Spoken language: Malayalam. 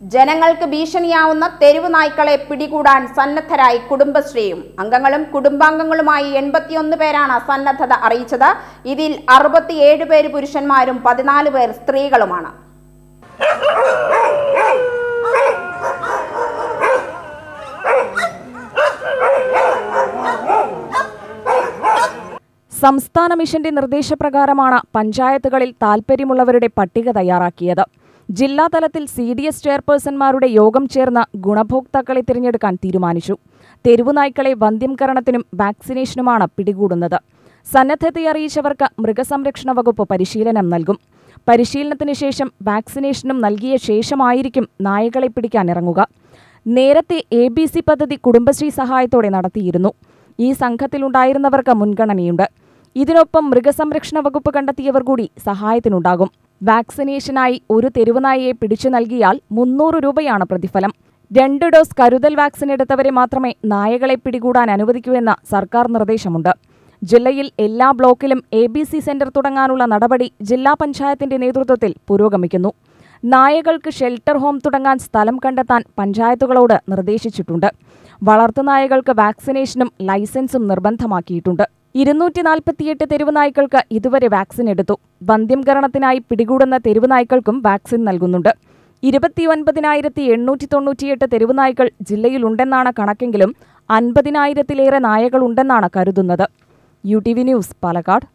ജനങ്ങൾക്ക് ഭീഷണിയാവുന്ന തെരുവ് നായ്ക്കളെ പിടികൂടാൻ സന്നദ്ധരായി കുടുംബശ്രീയും അംഗങ്ങളും കുടുംബാംഗങ്ങളുമായി എൺപത്തിയൊന്ന് പേരാണ് സന്നദ്ധത അറിയിച്ചത്. ഇതിൽ അറുപത്തിയേഴ് പേര് പുരുഷന്മാരും പതിനാല് പേർ സ്ത്രീകളുമാണ്. സംസ്ഥാന മിഷന്റെ നിർദ്ദേശപ്രകാരമാണ് പഞ്ചായത്തുകളിൽ താൽപ്പര്യമുള്ളവരുടെ പട്ടിക തയ്യാറാക്കിയത്. ജില്ലാതലത്തിൽ സി ഡി എസ് ചെയർപേഴ്സൺമാരുടെ യോഗം ചേർന്ന് ഗുണഭോക്താക്കളെ തിരഞ്ഞെടുക്കാൻ തീരുമാനിച്ചു. തെരുവുനായ്ക്കളെ വന്ധ്യംകരണത്തിനും വാക്സിനേഷനുമാണ് പിടികൂടുന്നത്. സന്നദ്ധതയറിയിച്ചവർക്ക് മൃഗസംരക്ഷണ വകുപ്പ് പരിശീലനം നൽകും. പരിശീലനത്തിന് ശേഷം വാക്സിനേഷനും നൽകിയ ശേഷമായിരിക്കും നായകളെ പിടിക്കാൻ ഇറങ്ങുക. നേരത്തെ എ ബി സി പദ്ധതി കുടുംബശ്രീ സഹായത്തോടെ നടത്തിയിരുന്നു. ഈ സംഘത്തിലുണ്ടായിരുന്നവർക്ക് മുൻഗണനയുണ്ട്. ഇതിനൊപ്പം മൃഗസംരക്ഷണ വകുപ്പ് കണ്ടെത്തിയവർ കൂടി സഹായത്തിനുണ്ടാകും. വാക്സിനേഷനായി ഒരു തെരുവുനായയെ പിടിച്ചു നൽകിയാൽ മുന്നൂറ് രൂപയാണ് പ്രതിഫലം. രണ്ട് ഡോസ് കരുതൽ വാക്സിൻ എടുത്തവരെ മാത്രമേ നായകളെ പിടികൂടാൻ അനുവദിക്കൂ എന്ന സർക്കാർ നിർദ്ദേശമുണ്ട്. ജില്ലയിൽ എല്ലാ ബ്ലോക്കിലും എ ബി സി സെന്റർ തുടങ്ങാനുള്ള നടപടി ജില്ലാ പഞ്ചായത്തിന്റെ നേതൃത്വത്തിൽ പുരോഗമിക്കുന്നു. നായകൾക്ക് ഷെൽട്ടർ ഹോം തുടങ്ങാൻ സ്ഥലം കണ്ടെത്താൻ പഞ്ചായത്തുകളോട് നിർദ്ദേശിച്ചിട്ടുണ്ട്. വളർത്തുനായകൾക്ക് വാക്സിനേഷനും ലൈസൻസും നിർബന്ധമാക്കിയിട്ടുണ്ട്. ഇരുന്നൂറ്റി നാൽപ്പത്തിയെട്ട് തെരുവുനായ്ക്കൾക്ക് ഇതുവരെ വാക്സിൻ എടുത്തു. വന്ധ്യംകരണത്തിനായി പിടികൂടുന്ന തെരുവുനായ്ക്കൾക്കും വാക്സിൻ നൽകുന്നുണ്ട്. ഇരുപത്തിയൊൻപതിനായിരത്തി എണ്ണൂറ്റി തൊണ്ണൂറ്റിയെട്ട് തെരുവുനായ്ക്കൾ ജില്ലയിലുണ്ടെന്നാണ് കണക്കെങ്കിലും അൻപതിനായിരത്തിലേറെ നായകളുണ്ടെന്നാണ് കരുതുന്നത്. U T V news Palakkad.